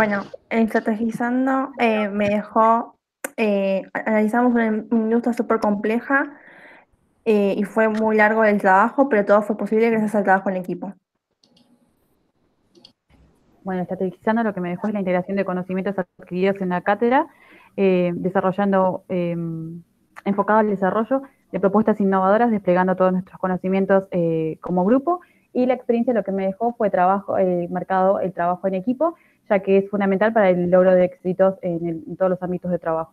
Bueno, estrategizando eh, me dejó, eh, analizamos una, industria súper compleja eh, y fue muy largo el trabajo, pero todo fue posible gracias al trabajo en equipo. Bueno, estrategizando lo que me dejó es la integración de conocimientos adquiridos en la cátedra, desarrollando, enfocado al desarrollo de propuestas innovadoras, desplegando todos nuestros conocimientos como grupo, y la experiencia lo que me dejó fue trabajo, marcado el trabajo en equipo, ya que es fundamental para el logro de éxitos en, todos los ámbitos de trabajo.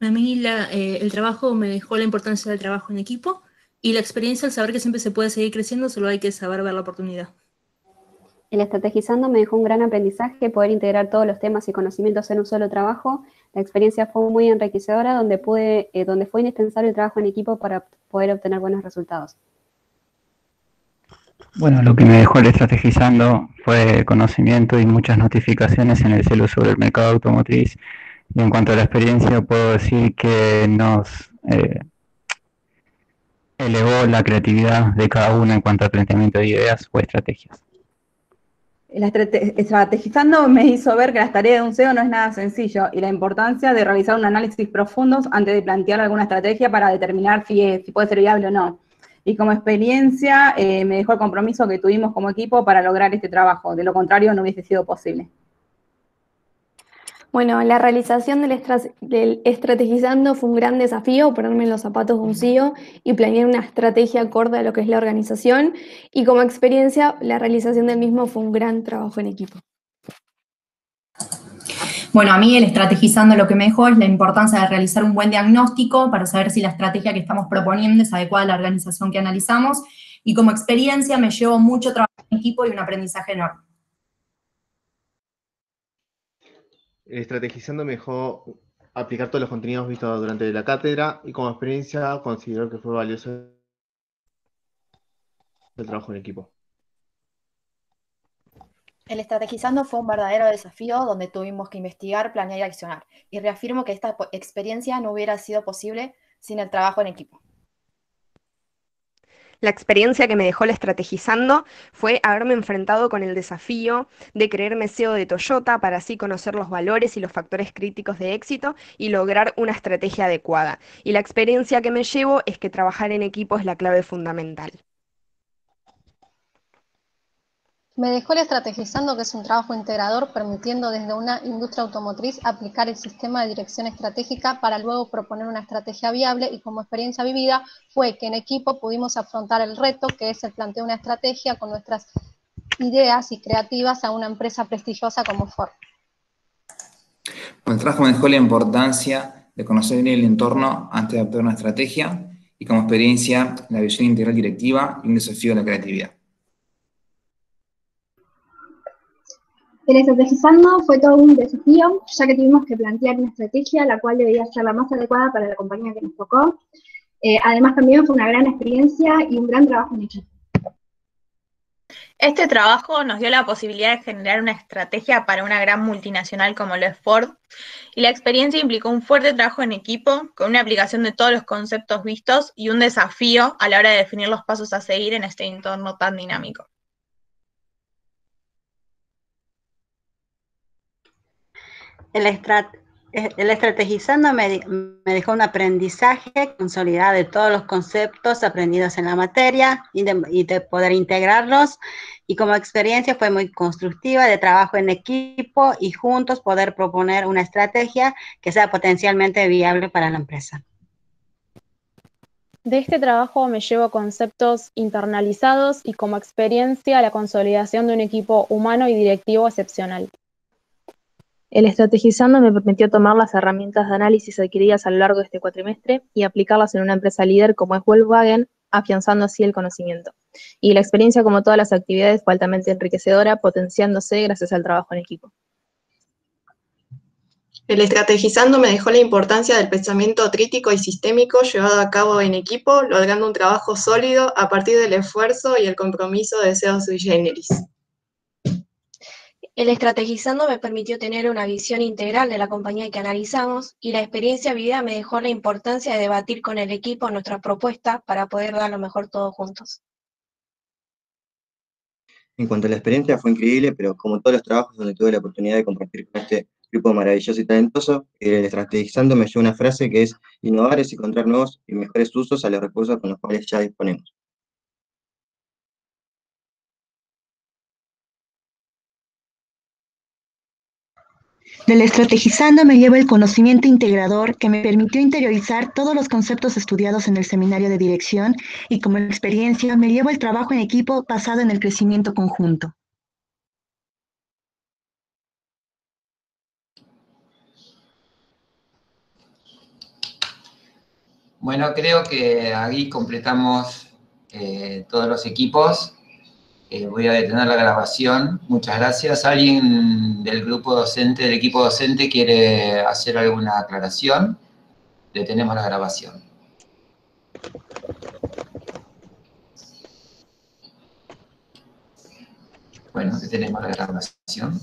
A mí eh, el trabajo me dejó la importancia del trabajo en equipo y la experiencia, el saber que siempre se puede seguir creciendo, solo hay que saber ver la oportunidad. El estrategizando me dejó un gran aprendizaje, poder integrar todos los temas y conocimientos en un solo trabajo. La experiencia fue muy enriquecedora, donde, pude, eh, donde fue indispensable el trabajo en equipo para poder obtener buenos resultados. Bueno, lo que me dejó el estrategizando fue conocimiento y muchas notificaciones en el cielo sobre el mercado automotriz. Y en cuanto a la experiencia, puedo decir que nos eh, elevó la creatividad de cada uno en cuanto al planteamiento de ideas o estrategias. El estrategizando me hizo ver que la tarea de un CEO no es nada sencillo y la importancia de realizar un análisis profundo antes de plantear alguna estrategia para determinar si, si puede ser viable o no y como experiencia eh, me dejó el compromiso que tuvimos como equipo para lograr este trabajo. De lo contrario, no hubiese sido posible. Bueno, la realización del, del, estrategizando fue un gran desafío, ponerme en los zapatos de un CEO y planear una estrategia acorde a lo que es la organización. Y como experiencia, la realización del mismo fue un gran trabajo en equipo. Bueno, a mí el estrategizando lo que me es la importancia de realizar un buen diagnóstico para saber si la estrategia que estamos proponiendo es adecuada a la organización que analizamos y como experiencia me llevo mucho trabajo en equipo y un aprendizaje enorme. El estrategizando me aplicar todos los contenidos vistos durante la cátedra y como experiencia considero que fue valioso el trabajo en equipo. El estrategizando fue un verdadero desafío donde tuvimos que investigar, planear y accionar. Y reafirmo que esta experiencia no hubiera sido posible sin el trabajo en equipo. La experiencia que me dejó el estrategizando fue haberme enfrentado con el desafío de creerme CEO de Toyota para así conocer los valores y los factores críticos de éxito y lograr una estrategia adecuada. Y la experiencia que me llevo es que trabajar en equipo es la clave fundamental. Me dejó el estrategizando, que es un trabajo integrador, permitiendo desde una industria automotriz aplicar el sistema de dirección estratégica para luego proponer una estrategia viable y como experiencia vivida fue que en equipo pudimos afrontar el reto que es el planteo una estrategia con nuestras ideas y creativas a una empresa prestigiosa como Ford. el trabajo me dejó la importancia de conocer el entorno antes de adoptar una estrategia y como experiencia la visión integral directiva y un desafío de la creatividad. Estrategizando fue todo un desafío, ya que tuvimos que plantear una estrategia la cual debía ser la más adecuada para la compañía que nos tocó. Eh, además también fue una gran experiencia y un gran trabajo en equipo. Este trabajo nos dio la posibilidad de generar una estrategia para una gran multinacional como lo es Ford, y la experiencia implicó un fuerte trabajo en equipo, con una aplicación de todos los conceptos vistos y un desafío a la hora de definir los pasos a seguir en este entorno tan dinámico. El, estrategizando me, dejó un aprendizaje consolidado de todos los conceptos aprendidos en la materia y de, poder integrarlos. Y como experiencia fue muy constructiva de trabajo en equipo y juntos poder proponer una estrategia que sea potencialmente viable para la empresa. De este trabajo me llevo conceptos internalizados y como experiencia la consolidación de un equipo humano y directivo excepcional. El estrategizando me permitió tomar las herramientas de análisis adquiridas a lo largo de este cuatrimestre y aplicarlas en una empresa líder como es Volkswagen, afianzando así el conocimiento. Y la experiencia, como todas las actividades, fue altamente enriquecedora, potenciándose gracias al trabajo en equipo. El estrategizando me dejó la importancia del pensamiento crítico y sistémico llevado a cabo en equipo, logrando un trabajo sólido a partir del esfuerzo y el compromiso de SEO sui generis. El estrategizando me permitió tener una visión integral de la compañía que analizamos y la experiencia vivida me dejó la importancia de debatir con el equipo nuestra propuesta para poder dar lo mejor todos juntos. En cuanto a la experiencia, fue increíble, pero como todos los trabajos donde tuve la oportunidad de compartir con este grupo maravilloso y talentoso, el estrategizando me llevó una frase que es innovar es encontrar nuevos y mejores usos a los recursos con los cuales ya disponemos. Del estrategizando me llevo el conocimiento integrador que me permitió interiorizar todos los conceptos estudiados en el seminario de dirección y como experiencia me llevo el trabajo en equipo basado en el crecimiento conjunto. Bueno, creo que ahí completamos eh, todos los equipos. Eh, voy a detener la grabación. Muchas gracias. ¿Alguien del grupo docente, del equipo docente, quiere hacer alguna aclaración? Detenemos la grabación. Bueno, detenemos la grabación.